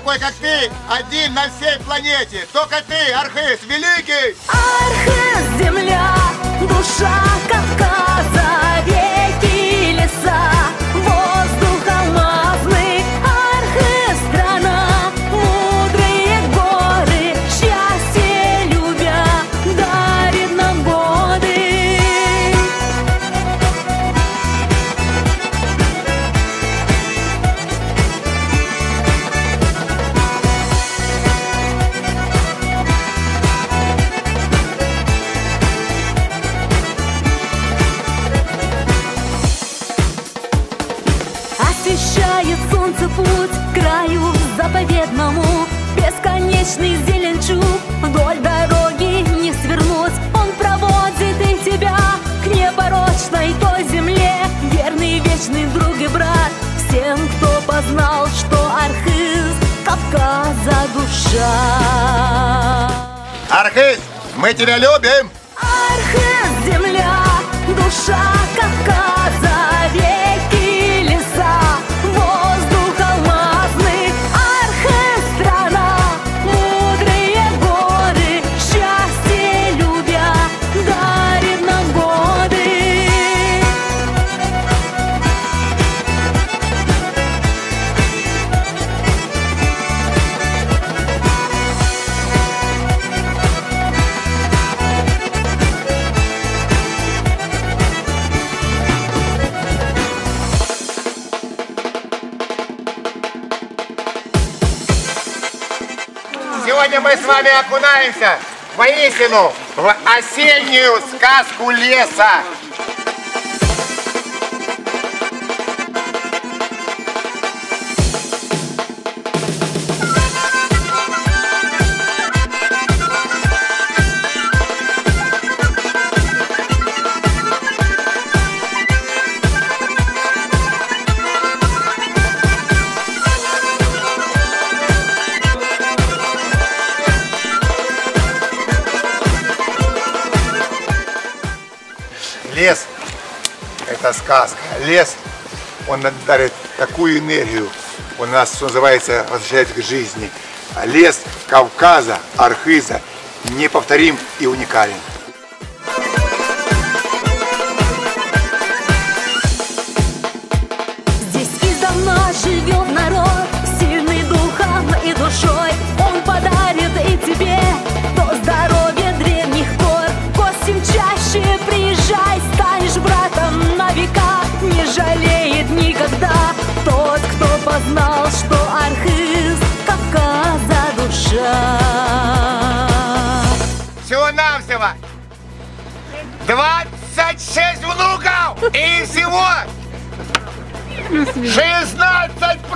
Такой, как ты, один на всей планете. Только ты, Архыз, великий! Архыз, заповедному Бесконечный зеленчук вдоль дороги не свернуть. Он проводит и тебя к непорочной той земле. Верный, вечный друг и брат Всем, кто познал, что Архыз Кавказа душа. Архыз, мы тебя любим! Сегодня мы с вами окунаемся воистину в осеннюю сказку леса. Лес – это сказка. Лес, он дарит такую энергию, он нас, что называется, возвращает к жизни. Лес Кавказа, Архиза неповторим и уникален. Всего-навсего 26 внуков и всего 16 правнуков!